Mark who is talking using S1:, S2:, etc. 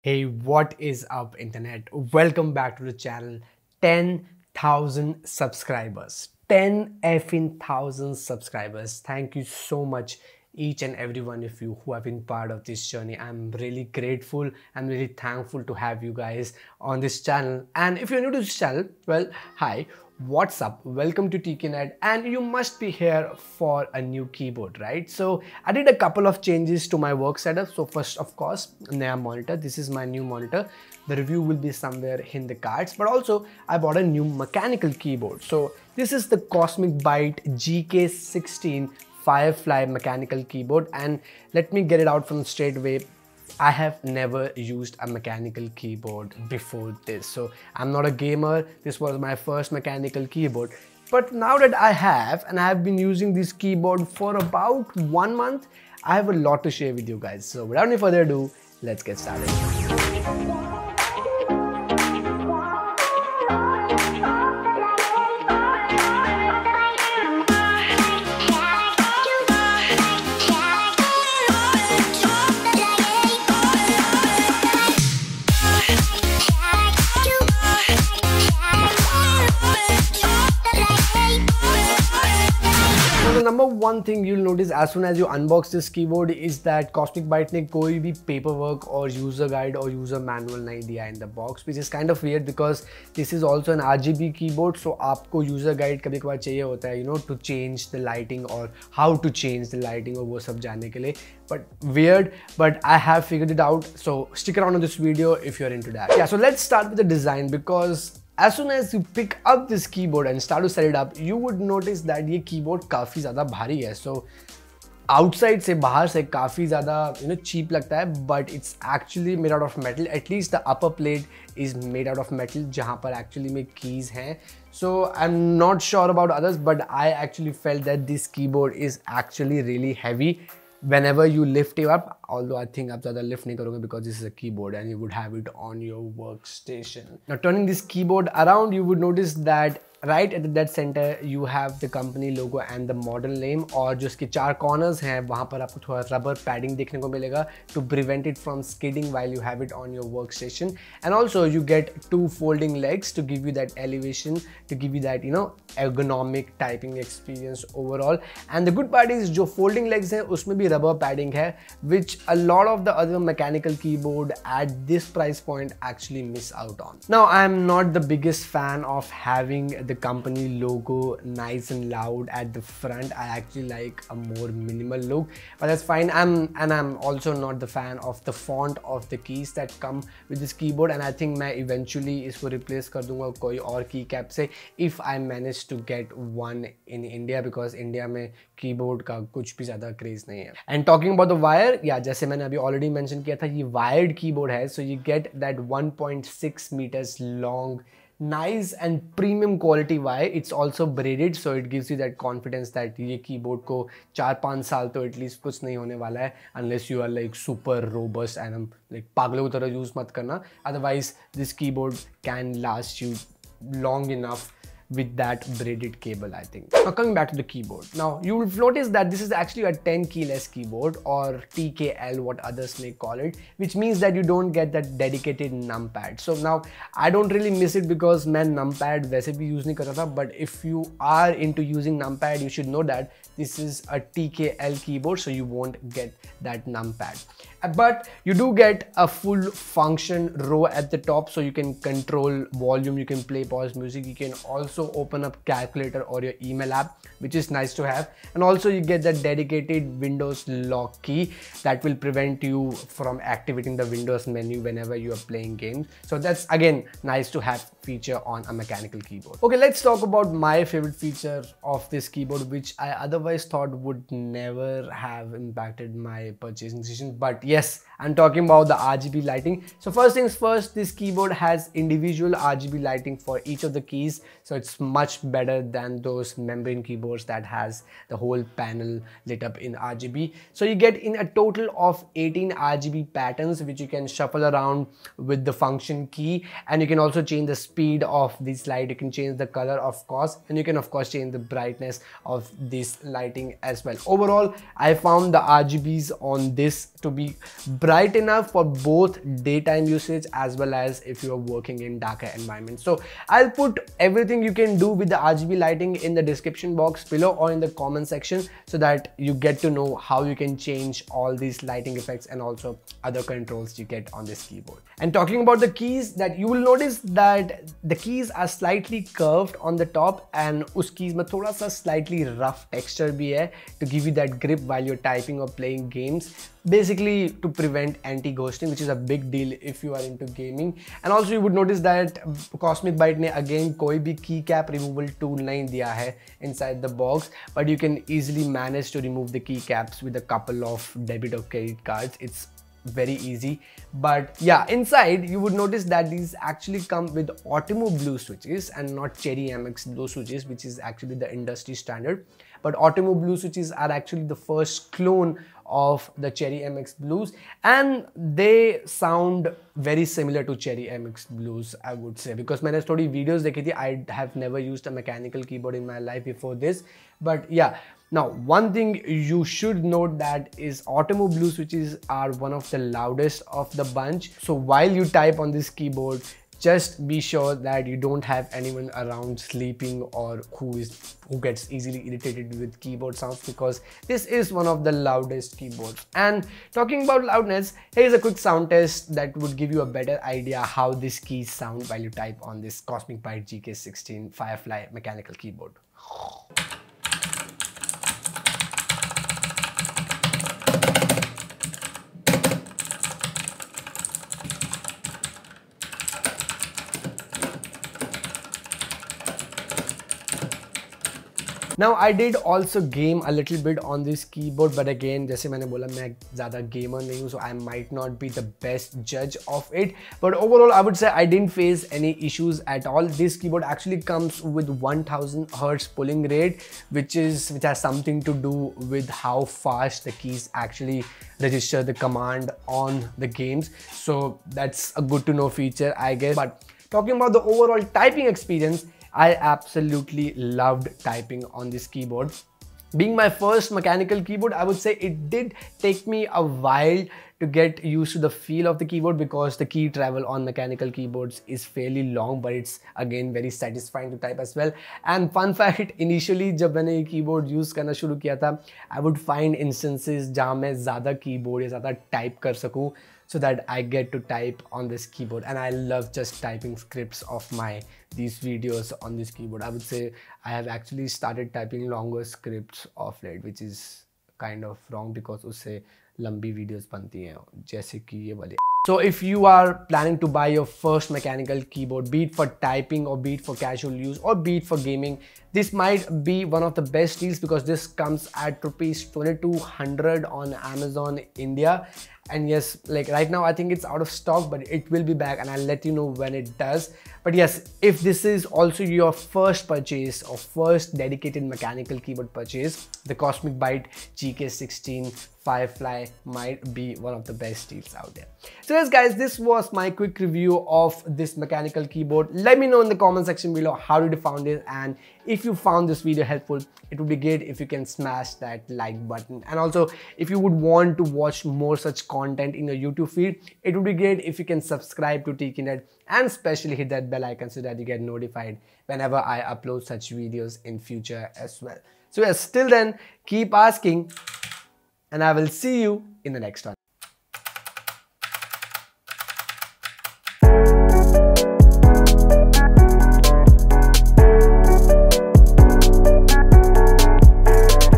S1: Hey, what is up, internet? Welcome back to the channel. 10,000 subscribers. 10 effing thousand subscribers. Thank you so much, each and every one of you who have been part of this journey. I'm really grateful. I'm really thankful to have you guys on this channel. And if you're new to this channel, well, hi what's up? Welcome to TQnet and you must be here for a new keyboard right? So i did a couple of changes to my work setup. So first of course naya monitor. This is my new monitor. The review will be somewhere in the cards. But also i bought a new mechanical keyboard. So this is the cosmic byte gk16 firefly mechanical keyboard and let me get it out from straight away I have never used a mechanical keyboard before this. So I'm not a gamer. This was my first mechanical keyboard. But now that I have, and I have been using this keyboard for about one month, I have a lot to share with you guys. So without any further ado, let's get started. One thing you'll notice as soon as you unbox this keyboard is that Cosmic Byte ने कोई भी paperwork or user guide or user manual नहीं दिया in the box which is kind of weird because this is also an RGB keyboard so आपको user guide कभी कभार चाहिए होता है you know to change the lighting or how to change the lighting और वो सब जानने के लिए but weird but I have figured it out so stick around on this video if you're into that yeah so let's start with the design because as soon as you pick up this keyboard and start set it up, you would notice that ये keyboard काफ़ी ज़्यादा भारी है. So outside से बाहर से काफ़ी ज़्यादा यू नो चीप लगता है but it's actually made out of metal at least the upper plate is made out of metal जहाँ पर एक्चुअली में कीज़ हैं. So I am not sure about others but I actually felt that this keyboard is actually really heavy whenever you lift it up although i think after the lift because this is a keyboard and you would have it on your workstation. Now turning this keyboard around you would notice that right at the dead centre you have the company logo and the model name और जो इसके चार corners हैं वहाँ पर आपको थोड़ा rubber padding देखने को मिलेगा to prevent it from skidding while you have it on your work station and also you get to folding legs to give you that elevation to give you that you know ergonomic typing experience overall and the good part is जो folding legs हैं उसमें भी rubber padding है विच a lot of the other mechanical keyboard at this price point actually miss out on now I am not the biggest fan of having the company logo nice and loud at the front i actually like a more minimal look but that's fine i'm and i'm also not the fan of the font of the keys that come with this keyboard and i think मैं eventually इसको replace कर दूँगा कोई और key cap से if I manage to get one in India because India में keyboard का कुछ भी ज़्यादा craze नहीं है and talking about the wire yeah जैसे मैंने अभी already mention किया था ये wired keyboard है so you get that 1.6 meters long nice and premium quality why it's also braided so it gives you that confidence that ये की board को चार पाँच साल तो एटलीस्ट कुछ नहीं होने वाला है unless you are like super robust and like पागलों की तरह यूज़ मत करना. Otherwise this keyboard can last you long enough with that braided cable I think. Now coming back to the keyboard. Now you will notice that this is actually a 10 keyless keyboard or TKL what others may call it which means that you don't get that dedicated numpad. So now I don't really miss it because man numpad वैसे भी use नहीं करता था but if you are into using numpad you should know that this is a TKL keyboard so you won't get that numpad but you do get a full function row at the top so you can control volume you can play pause music you can also open up calculator or your email app which is nice to have. And also you get that dedicated windows lock key that will prevent you from activating the windows menu whenever you are playing games. So that's again nice to have feature on a mechanical keyboard. Okay let's talk about my favorite feature of this keyboard which i otherwise thought would never have impacted my purchasing decision but yes I'm talking about the RGB lighting. So first things first, this keyboard has individual RGB lighting for each of the keys. So it's much better than those membrane keyboards that has the whole panel lit up in RGB. So you get in a total of 18 RGB patterns, which you can shuffle around with the function key. And you can also change the speed of this light. You can change the color of course, and you can of course change the brightness of this lighting as well. Overall, I found the RGBs on this to be bright enough for both daytime usage as well as if you're working in darker environments. So I'll put everything you can do with the RGB lighting in the description box below or in the comment section so that you get to know how you can change all these lighting effects and also other controls you get on this keyboard. And talking about the keys that you will notice that the keys are slightly curved on the top and us keys mein thoda sa slightly rough texture bhi hai to give you that grip while you're typing or playing games basically to prevent anti-ghosting which is a big deal if you are into gaming. And also you would notice that cosmic byte ne again koi bhi keycap removal tool nahi diya hai inside the box but you can easily manage to remove the keycaps with a couple of debit or credit cards. It's very easy. But yeah inside you would notice that these actually come with Outemu blue switches and not cherry mx blue switches which is actually the industry standard. But Outemu blue switches are actually the first clone of the Cherry MX Blues and they sound very similar to Cherry MX Blues I would say. Because मैंने थोड़ी videos I have never used a mechanical keyboard in my life before this. But yeah now one thing you should note that is Outemu Blue switches are one of the loudest of the bunch. So while you type on this keyboard just be sure that you don't have anyone around sleeping or who is who gets easily irritated with keyboard sounds because this is one of the loudest keyboards. And talking about loudness here's a quick sound test that would give you a better idea how these keys sound while you type on this cosmic byte gk16 firefly mechanical keyboard now i did also game a little bit on this keyboard but again जैसे मैंने बोला मैं ज़्यादा gamer नहीं हूँ, so i might not be the best judge of it. But overall i would say i didn't face any issues at all. This keyboard actually comes with 1000 hertz polling rate which is which has something to do with how fast the keys actually register the command on the games. So that's a good to know feature i guess. But talking about the overall typing experience I absolutely loved typing on this keyboard. Being my first mechanical keyboard, I would say it did take me a while to get used to the feel of the keyboard because the key travel on mechanical keyboards is fairly long but it's again very satisfying to type as well and fun fact initially जब मैंने ये keyboard use करना शुरू किया था I would find instances जहाँ मैं ज़्यादा keyboard या ज़्यादा type कर सकूँ so that I get to type on this keyboard and I love just typing scripts of my these videos on this keyboard. I would say I have actually started typing longer scripts of late which is kind of wrong because उससे लंबी videos बनती हैं, जैसे कि ये वाली। So if you are planning to buy your first mechanical keyboard best for typing और beat for casual use और best for gaming this might be one of the best deals because this comes at rupees twenty two hundred on Amazon India and yes like right now i think it's out of stock but it will be back and i'll let you know when it does but yes if this is also your first purchase or first dedicated mechanical keyboard purchase the cosmic byte gk16 Firefly might be one of the best deals out there. So yes guys, this was my quick review of this mechanical keyboard. Let me know in the comment section below how did you found it and if you found this video helpful, it would be great if you can smash that like button. And also if you would want to watch more such content in your YouTube feed, it would be great if you can subscribe to TQnet and especially hit that bell icon so that you get notified whenever I upload such videos in future as well. So yes, till then, keep asking and I will see you in the next one.